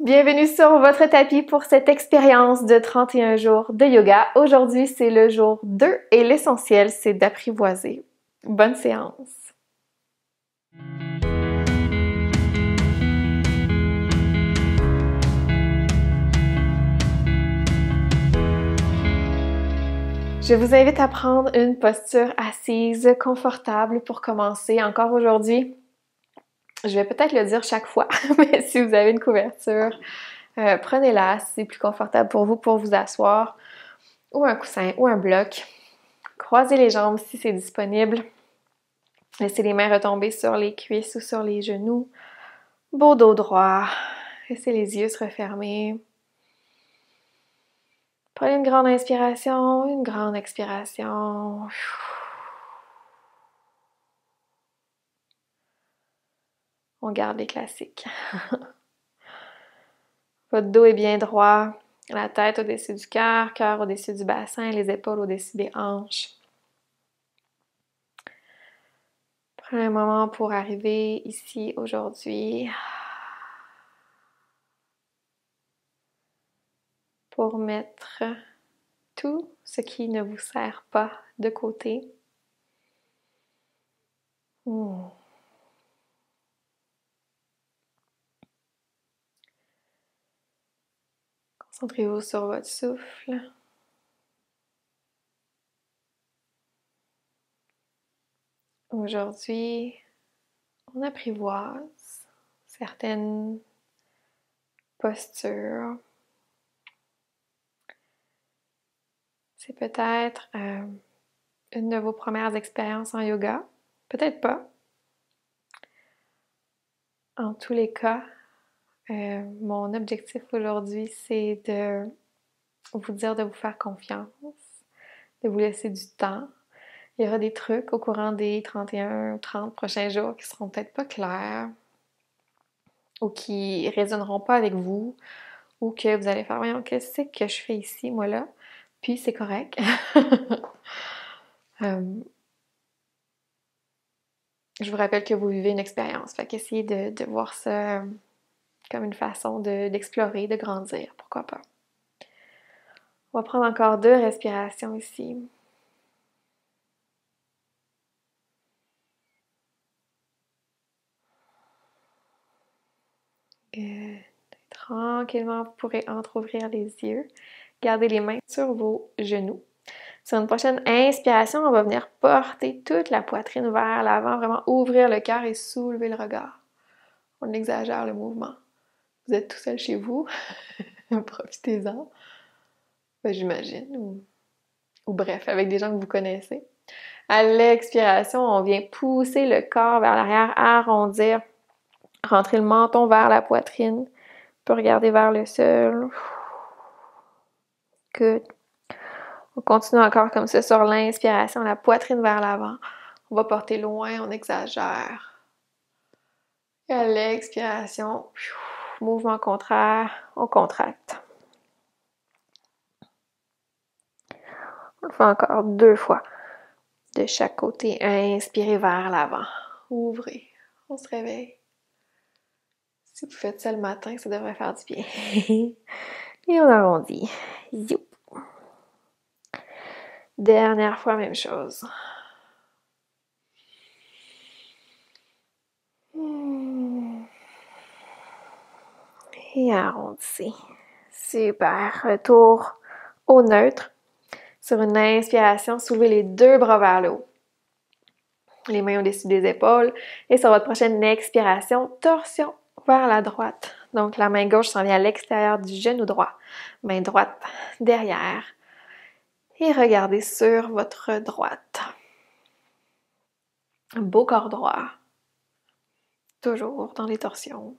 Bienvenue sur votre tapis pour cette expérience de 31 jours de yoga. Aujourd'hui, c'est le jour 2 et l'essentiel, c'est d'apprivoiser. Bonne séance! Je vous invite à prendre une posture assise, confortable pour commencer. Encore aujourd'hui, je vais peut-être le dire chaque fois, mais si vous avez une couverture, euh, prenez-la si c'est plus confortable pour vous pour vous asseoir, ou un coussin, ou un bloc. Croisez les jambes si c'est disponible. Laissez les mains retomber sur les cuisses ou sur les genoux. Beau dos droit. Laissez les yeux se refermer. Prenez une grande inspiration, une grande expiration. On garde les classiques. Votre dos est bien droit, la tête au-dessus du cœur, cœur au-dessus du bassin, les épaules au-dessus des hanches. Prenez un moment pour arriver ici aujourd'hui. Pour mettre tout ce qui ne vous sert pas de côté. Concentrez-vous sur votre souffle. Aujourd'hui, on apprivoise certaines postures. C'est peut-être euh, une de vos premières expériences en yoga, peut-être pas. En tous les cas, euh, mon objectif aujourd'hui, c'est de vous dire de vous faire confiance, de vous laisser du temps. Il y aura des trucs au courant des 31 ou 30 prochains jours qui seront peut-être pas clairs ou qui résonneront pas avec vous ou que vous allez faire voyons qu'est-ce que je fais ici moi là? Puis c'est correct. Euh, je vous rappelle que vous vivez une expérience. Fait qu'essayez de, de voir ça comme une façon d'explorer, de, grandir, pourquoi pas. On va prendre encore deux respirations ici. Tranquillement, vous pourrez entre-ouvrir les yeux. Gardez les mains sur vos genoux. Sur une prochaine inspiration, on va venir porter toute la poitrine vers l'avant, vraiment ouvrir le cœur et soulever le regard. On exagère le mouvement vous êtes tout seul chez vous, profitez-en. Ben, j'imagine. Ou, bref, avec des gens que vous connaissez. À l'expiration, on vient pousser le corps vers l'arrière, arrondir, rentrer le menton vers la poitrine. On regarder vers le sol. Good. On continue encore comme ça sur l'inspiration, la poitrine vers l'avant. On va porter loin, on exagère. Et à l'expiration, mouvement contraire, on contracte. On le fait encore deux fois. De chaque côté, inspirez vers l'avant. Ouvrez. On se réveille. Si vous faites ça le matin, ça devrait faire du bien. Et on arrondit. Youp. Dernière fois, même chose. Et arrondissez. Super. Retour au neutre. Sur une inspiration, soulevez les deux bras vers le haut. Les mains au-dessus des épaules. Et sur votre prochaine expiration, torsion vers la droite. Donc la main gauche s'en vient à l'extérieur du genou droit. Main droite derrière. Et regardez sur votre droite. Beau corps droit. Toujours dans les torsions.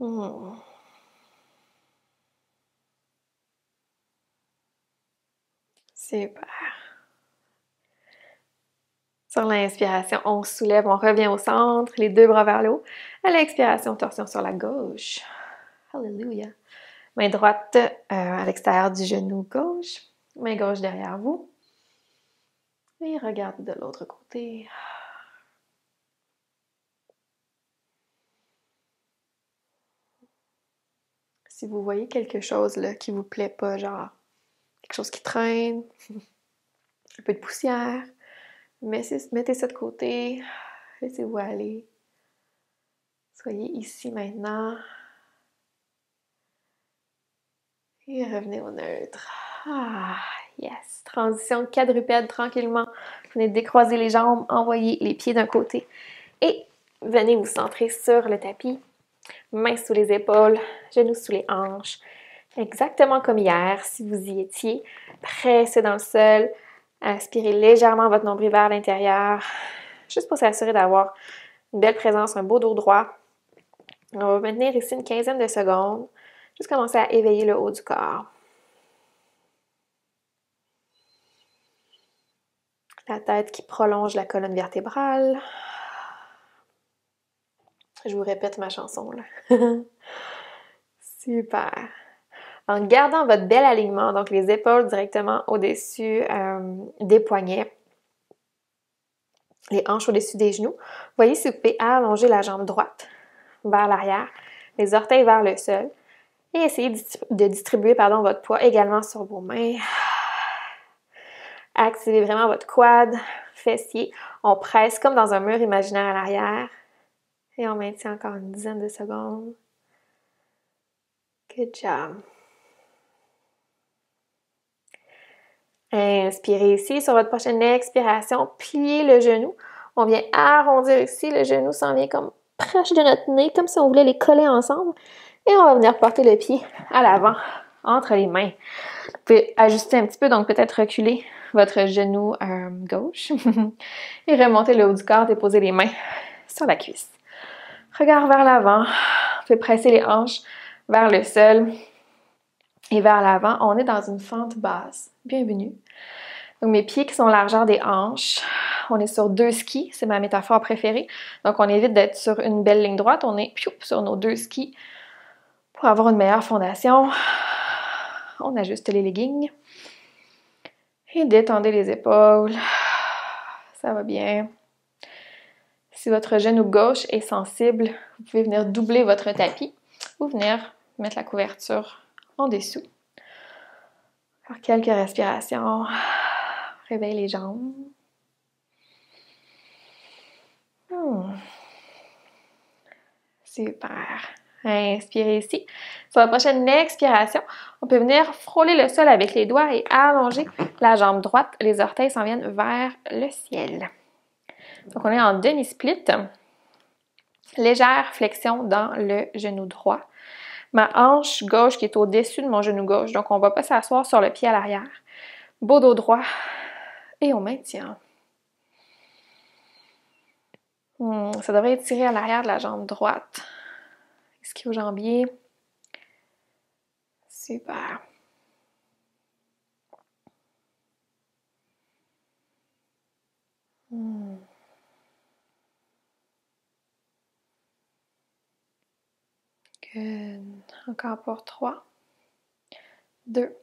Hmm. Super. Sur l'inspiration, on soulève, on revient au centre, les deux bras vers le haut. À l'expiration, torsion sur la gauche. Alléluia. Main droite euh, à l'extérieur du genou gauche. Main gauche derrière vous. Et regardez de l'autre côté. Si vous voyez quelque chose là, qui vous plaît pas, genre quelque chose qui traîne, un peu de poussière, mettez ça de côté, laissez-vous aller. Soyez ici maintenant. Et revenez au neutre. Ah, yes. Transition quadrupède tranquillement. Venez décroiser les jambes, envoyez les pieds d'un côté et venez vous centrer sur le tapis. Mains sous les épaules, genoux sous les hanches. Exactement comme hier, si vous y étiez. Pressez dans le sol. Inspirez légèrement votre nombril vers l'intérieur, juste pour s'assurer d'avoir une belle présence, un beau dos droit. On va maintenir ici une quinzaine de secondes. Juste commencer à éveiller le haut du corps. La tête qui prolonge la colonne vertébrale. Je vous répète ma chanson là. Super. En gardant votre bel alignement, donc les épaules directement au-dessus euh, des poignets, les hanches au-dessus des genoux, voyez si vous pouvez allonger la jambe droite vers l'arrière, les orteils vers le sol et essayez de distribuer pardon, votre poids également sur vos mains. Activez vraiment votre quad, fessier. On presse comme dans un mur imaginaire à l'arrière et on maintient encore une dizaine de secondes. Good job. Inspirez ici. Sur votre prochaine expiration, pliez le genou. On vient arrondir ici. Le genou s'en vient comme proche de notre nez, comme si on voulait les coller ensemble. Et on va venir porter le pied à l'avant, entre les mains. Vous pouvez ajuster un petit peu, donc peut-être reculer votre genou euh, gauche et remonter le haut du corps, déposer les mains sur la cuisse. Regard vers l'avant, pouvez presser les hanches vers le sol et vers l'avant. On est dans une fente basse. Bienvenue. Donc mes pieds qui sont largeur des hanches, on est sur deux skis, c'est ma métaphore préférée. Donc, on évite d'être sur une belle ligne droite, on est sur nos deux skis pour avoir une meilleure fondation. On ajuste les leggings et détendez les épaules. Ça va bien. Si votre genou gauche est sensible, vous pouvez venir doubler votre tapis ou venir mettre la couverture en dessous. Faire quelques respirations. Réveille les jambes. Hmm. Super. Inspirez ici. Sur la prochaine expiration, on peut venir frôler le sol avec les doigts et allonger la jambe droite. Les orteils s'en viennent vers le ciel. Donc, on est en demi-split. Légère flexion dans le genou droit. Ma hanche gauche qui est au-dessus de mon genou gauche. Donc, on ne va pas s'asseoir sur le pied à l'arrière. Beau dos droit. Et on maintient. Hmm, ça devrait étirer à l'arrière de la jambe droite. au jambier. Super. Hmm. Encore pour trois. Deux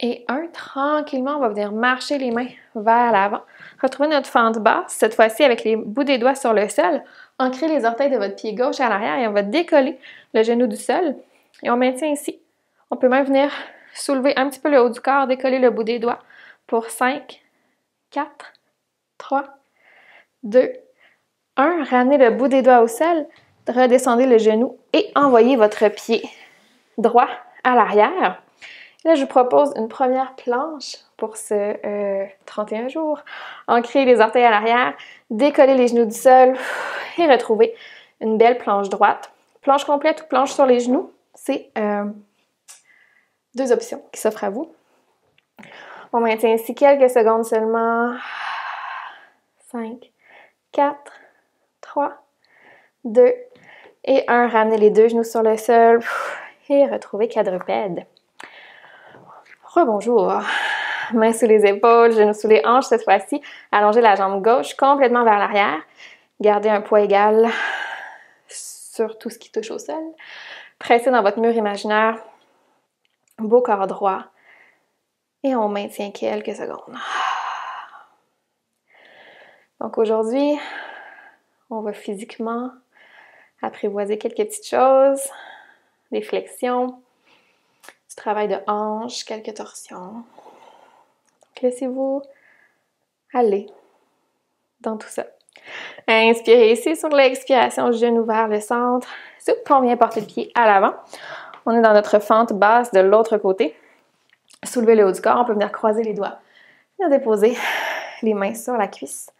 et un, tranquillement, on va venir marcher les mains vers l'avant. Retrouvez notre fente basse, cette fois-ci avec les bouts des doigts sur le sol. Ancrez les orteils de votre pied gauche à l'arrière et on va décoller le genou du sol. Et on maintient ici. On peut même venir soulever un petit peu le haut du corps, décoller le bout des doigts pour 5, 4, 3, 2, 1. Ramenez le bout des doigts au sol, redescendez le genou et envoyez votre pied droit à l'arrière. Là, je vous propose une première planche pour ce 31 euh, jours. Ancrer les orteils à l'arrière, décoller les genoux du sol et retrouver une belle planche droite. Planche complète ou planche sur les genoux, c'est euh, deux options qui s'offrent à vous. On maintient ici quelques secondes seulement. 5, 4, 3, 2 et 1. Ramenez les deux genoux sur le sol et retrouvez quadrupède. Rebonjour. Mains sous les épaules, genoux sous les hanches cette fois-ci. Allongez la jambe gauche complètement vers l'arrière. Gardez un poids égal sur tout ce qui touche au sol. Pressez dans votre mur imaginaire. Beau corps droit. Et on maintient quelques secondes. Donc aujourd'hui, on va physiquement apprivoiser quelques petites choses, des flexions, du travail de hanche, quelques torsions. laissez-vous aller dans tout ça. Inspirez ici sur l'expiration, genou vers le centre. Soup, on vient porter le pied à l'avant. On est dans notre fente basse de l'autre côté. Soulevez le haut du corps, on peut venir croiser les doigts. Venir déposer les mains sur la cuisse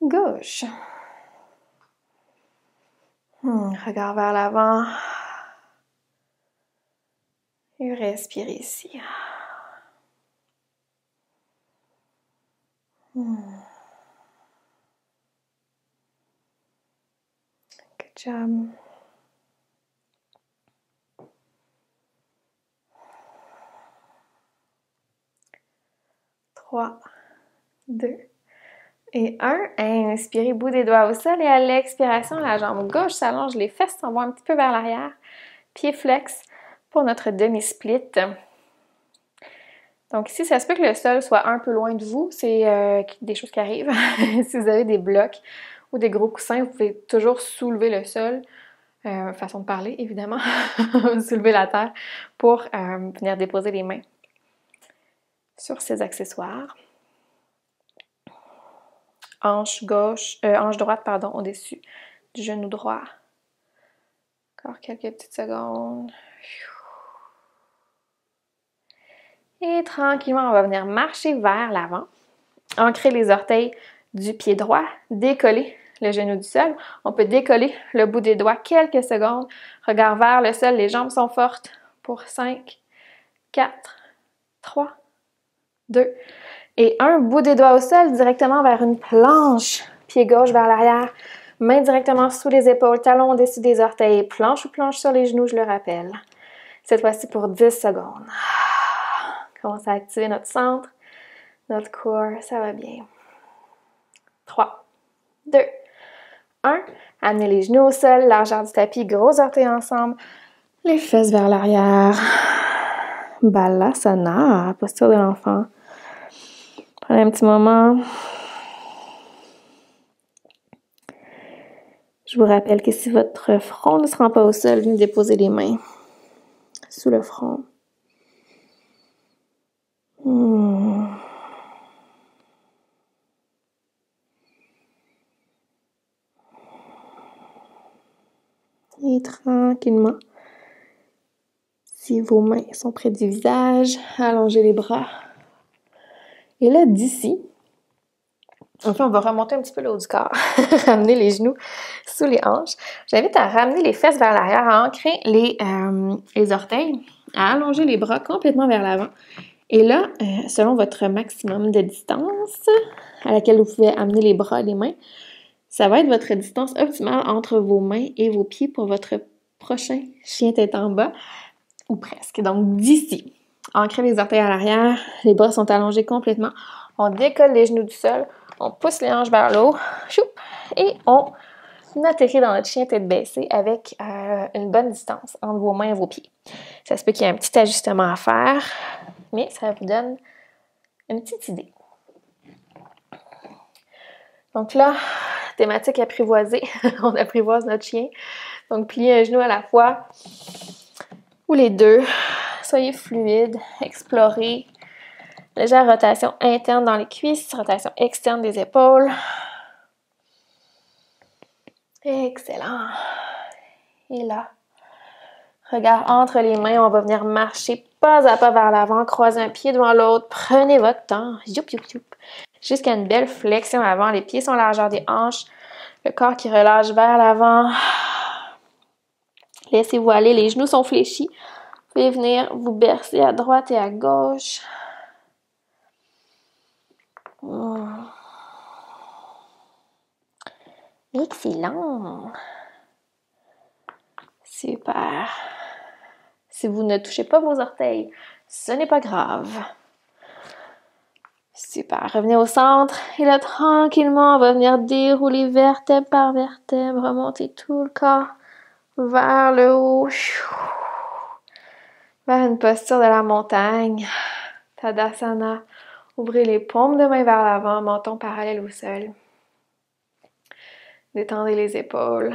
gauche. Hmm, regard vers l'avant. Et respirez ici. Hmm. Good job. 3, 2 et 1. Inspirez, bout des doigts au sol et à l'expiration, la jambe gauche s'allonge, les fesses s'envoient un petit peu vers l'arrière. Pied flex pour notre demi-split. Donc ici, ça se peut que le sol soit un peu loin de vous. C'est euh, des choses qui arrivent. si vous avez des blocs ou des gros coussins, vous pouvez toujours soulever le sol. Euh, façon de parler, évidemment. soulever la terre pour euh, venir déposer les mains sur ces accessoires. Hanche gauche, euh, droite, pardon, au-dessus du genou droit. Encore quelques petites secondes. Et tranquillement, on va venir marcher vers l'avant. Ancrer les orteils du pied droit, décoller le genou du sol. On peut décoller le bout des doigts quelques secondes. Regard vers le sol, les jambes sont fortes pour 5, 4, 3, 2 et un bout des doigts au sol directement vers une planche. Pied gauche vers l'arrière, main directement sous les épaules, talon au-dessus des orteils, planche ou planche sur les genoux, je le rappelle. Cette fois-ci pour 10 secondes. Commence à activer notre centre, notre corps, ça va bien. 3, 2, 1. Amenez les genoux au sol, largeur du tapis, gros orteils ensemble, les fesses vers l'arrière. Balasana, posture de l'enfant. Prenez un petit moment. Je vous rappelle que si votre front ne se rend pas au sol, venez déposer les mains sous le front. Hmm. Et tranquillement, si vos mains sont près du visage, allongez les bras et là, d'ici, on va remonter un petit peu le haut du corps, ramener les genoux sous les hanches. J'invite à ramener les fesses vers l'arrière, à ancrer les, euh, les orteils, à allonger les bras complètement vers l'avant. Et là, euh, selon votre maximum de distance à laquelle vous pouvez amener les bras et les mains, ça va être votre distance optimale entre vos mains et vos pieds pour votre prochain chien tête en bas, ou presque. Donc d'ici, Ancrer les orteils à l'arrière, les bras sont allongés complètement. On décolle les genoux du sol, on pousse les hanches vers l'eau, et on atterrit dans notre chien tête baissée avec euh, une bonne distance entre vos mains et vos pieds. Ça se peut qu'il y ait un petit ajustement à faire, mais ça vous donne une petite idée. Donc là, thématique apprivoisée, on apprivoise notre chien. Donc plier un genou à la fois ou les deux soyez fluide, explorez. Légère rotation interne dans les cuisses, rotation externe des épaules. Excellent. Et là, regard entre les mains, on va venir marcher pas à pas vers l'avant, croiser un pied devant l'autre. Prenez votre temps. Jusqu'à une belle flexion avant. Les pieds sont largeur des hanches. Le corps qui relâche vers l'avant. Laissez-vous aller. Les genoux sont fléchis pouvez venir vous bercer à droite et à gauche. Hmm. Excellent. Super. Si vous ne touchez pas vos orteils, ce n'est pas grave. Super. Revenez au centre. Et là, tranquillement, on va venir dérouler vertèbre par vertèbre, remonter tout le corps vers le haut vers une posture de la montagne. Tadasana. Ouvrez les paumes de main vers l'avant, menton parallèle au sol. Détendez les épaules.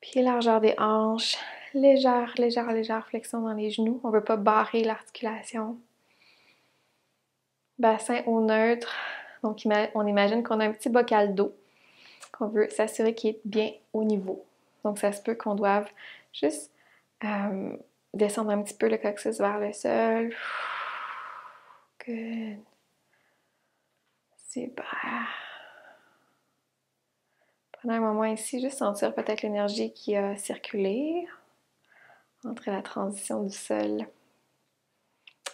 Pieds largeur des hanches. légère, légère, légère flexion dans les genoux. On ne veut pas barrer l'articulation. Bassin au neutre. Donc, on imagine qu'on a un petit bocal d'eau qu'on veut s'assurer qu'il est bien au niveau. Donc, ça se peut qu'on doive juste euh, descendre un petit peu le coccyx vers le sol. Good. Super. Pendant un moment ici, juste sentir peut-être l'énergie qui a circulé entre la transition du sol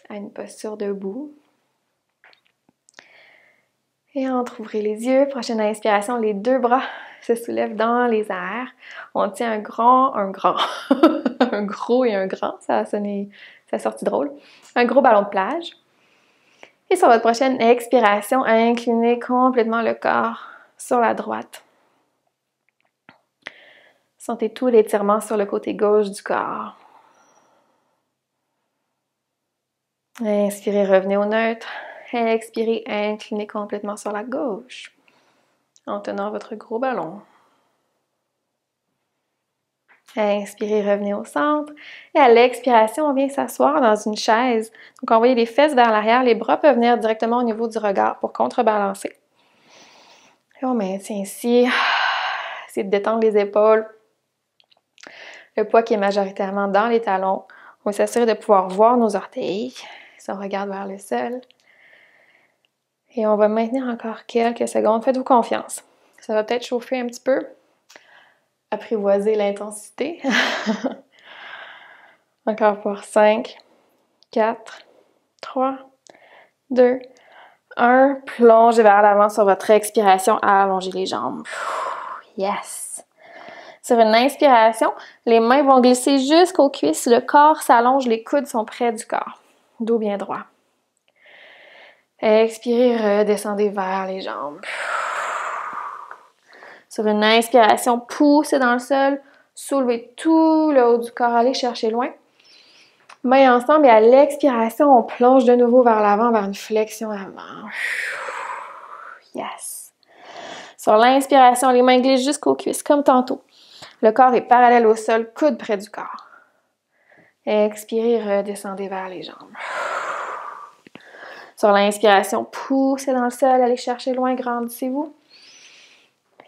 à une posture debout. Et ouvrez les yeux. Prochaine inspiration, les deux bras se soulèvent dans les airs. On tient un grand, un grand, un gros et un grand. Ça sonné, ça a sorti drôle. Un gros ballon de plage. Et sur votre prochaine expiration, inclinez complètement le corps sur la droite. Sentez tout l'étirement sur le côté gauche du corps. Inspirez, revenez au neutre. Expirez, inclinez complètement sur la gauche en tenant votre gros ballon. Inspirez, revenez au centre. Et à l'expiration, on vient s'asseoir dans une chaise. Donc, envoyez les fesses vers l'arrière. Les bras peuvent venir directement au niveau du regard pour contrebalancer. Et on maintient ici. Essayez de détendre les épaules. Le poids qui est majoritairement dans les talons. On va s'assurer de pouvoir voir nos orteils. Si on regarde vers le sol. Et on va maintenir encore quelques secondes. Faites-vous confiance. Ça va peut-être chauffer un petit peu. Apprivoiser l'intensité. encore pour 5, 4, 3, 2, 1. Plongez vers l'avant sur votre expiration. Allongez les jambes. Yes! Sur une inspiration, les mains vont glisser jusqu'aux cuisses. Le corps s'allonge, les coudes sont près du corps. Dos bien droit. Expirez, redescendez vers les jambes. Sur une inspiration, poussez dans le sol, soulevez tout le haut du corps, allez chercher loin. Mains ensemble et à l'expiration, on plonge de nouveau vers l'avant, vers une flexion avant. Yes. Sur l'inspiration, les mains glissent jusqu'aux cuisses, comme tantôt. Le corps est parallèle au sol, coude près du corps. Expirez, redescendez vers les jambes. Sur l'inspiration, poussez dans le sol, allez chercher loin, grandissez-vous.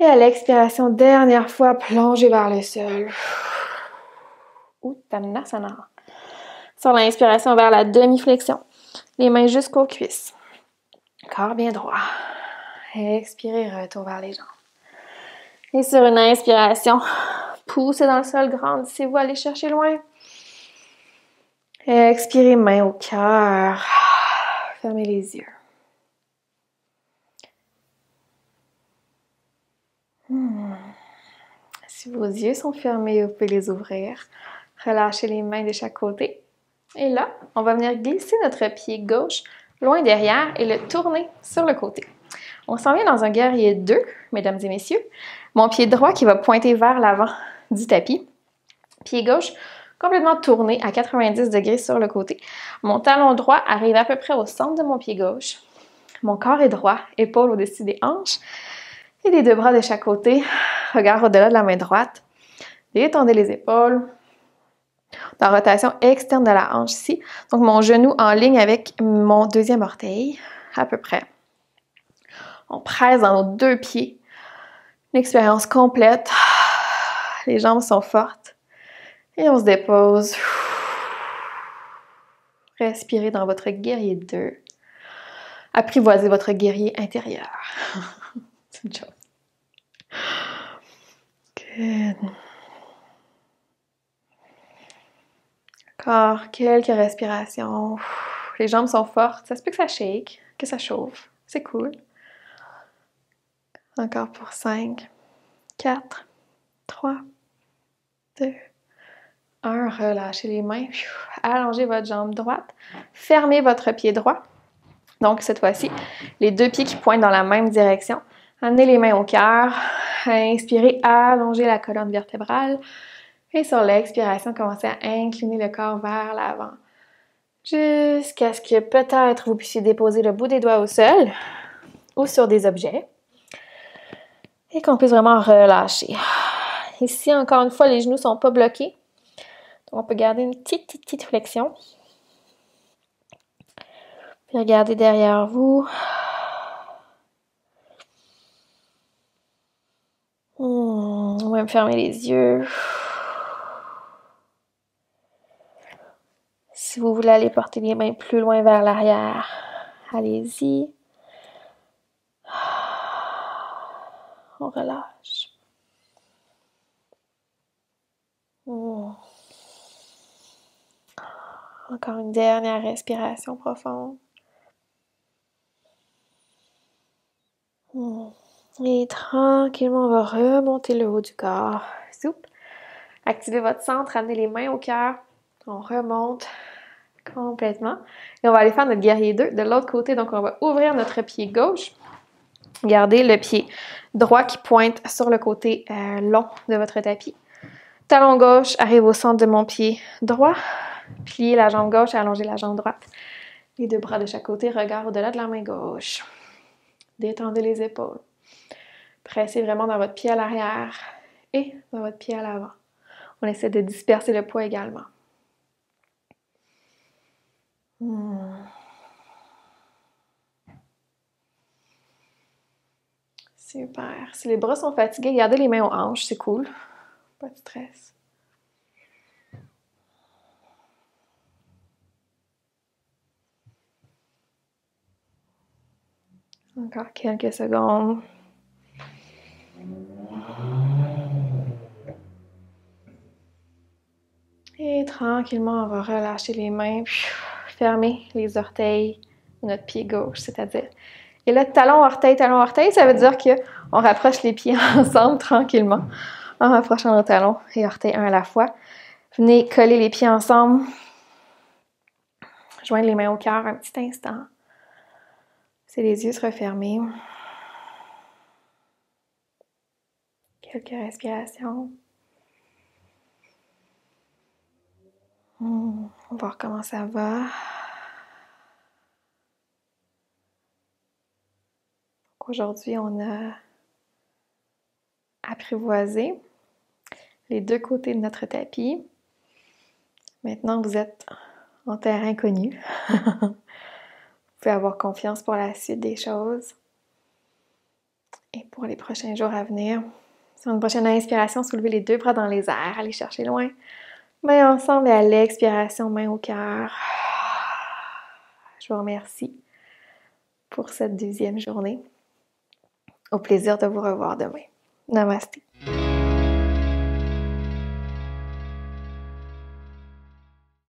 Et à l'expiration, dernière fois, plongez vers le sol. Uttanasana. Sur l'inspiration, vers la demi-flexion. Les mains jusqu'aux cuisses. Corps bien droit. Expirez, retour vers les jambes. Et sur une inspiration, poussez dans le sol, grandissez-vous, allez chercher loin. Expirez, main au cœur. Fermez les yeux. Hmm. Si vos yeux sont fermés, vous pouvez les ouvrir. Relâchez les mains de chaque côté. Et là, on va venir glisser notre pied gauche loin derrière et le tourner sur le côté. On s'en vient dans un guerrier 2, mesdames et messieurs. Mon pied droit qui va pointer vers l'avant du tapis. Pied gauche complètement tourné à 90 degrés sur le côté. Mon talon droit arrive à peu près au centre de mon pied gauche. Mon corps est droit, épaule au-dessus des hanches et les deux bras de chaque côté. Regard au-delà de la main droite. Détendez les épaules. La rotation externe de la hanche ici. Donc mon genou en ligne avec mon deuxième orteil, à peu près. On presse dans nos deux pieds. Une expérience complète. Les jambes sont fortes. Et on se dépose. Respirez dans votre guerrier 2. Apprivoisez votre guerrier intérieur. C'est une chose. Encore quelques respirations. Les jambes sont fortes. Ça se peut que ça shake, que ça chauffe. C'est cool. Encore pour 5, 4, 3, 2, 1. Relâchez les mains. Allongez votre jambe droite. Fermez votre pied droit. Donc, cette fois-ci, les deux pieds qui pointent dans la même direction. Amenez les mains au cœur. Inspirez, allongez la colonne vertébrale. Et sur l'expiration, commencez à incliner le corps vers l'avant. Jusqu'à ce que peut-être vous puissiez déposer le bout des doigts au sol ou sur des objets. Et qu'on puisse vraiment relâcher. Ici, encore une fois, les genoux ne sont pas bloqués. On peut garder une petite, petite, petite flexion. Puis regardez derrière vous. Hmm, on va me fermer les yeux. Si vous voulez aller porter les mains plus loin vers l'arrière, allez-y. On relâche. Hmm. Encore une dernière respiration profonde. Et tranquillement, on va remonter le haut du corps. Soupe. Activez votre centre, amenez les mains au cœur. On remonte complètement. Et on va aller faire notre guerrier 2 de l'autre côté. Donc, on va ouvrir notre pied gauche. Gardez le pied droit qui pointe sur le côté euh, long de votre tapis. Talon gauche arrive au centre de mon pied droit. Pliez la jambe gauche et allongez la jambe droite. Les deux bras de chaque côté, regard au-delà de la main gauche. Détendez les épaules. Pressez vraiment dans votre pied à l'arrière et dans votre pied à l'avant. On essaie de disperser le poids également. Hmm. Super. Si les bras sont fatigués, gardez les mains aux hanches, c'est cool. Pas de stress. Encore quelques secondes. Et tranquillement, on va relâcher les mains, fermer les orteils de notre pied gauche, c'est-à-dire. Et là, talon, orteil, talon, orteil, ça veut dire qu'on rapproche les pieds ensemble tranquillement, en rapprochant nos talons et orteils un à la fois. Venez coller les pieds ensemble. Joindre les mains au cœur un petit instant. C'est les yeux se refermer. Quelques respirations. On va voir comment ça va. Aujourd'hui, on a apprivoisé les deux côtés de notre tapis. Maintenant, vous êtes en terrain connu. vous pouvez avoir confiance pour la suite des choses et pour les prochains jours à venir. Sur une prochaine inspiration, soulevez les deux bras dans les airs, allez chercher loin. Main ensemble et à l'expiration, main au cœur. Je vous remercie pour cette deuxième journée. Au plaisir de vous revoir demain. Namaste.